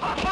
ha ha!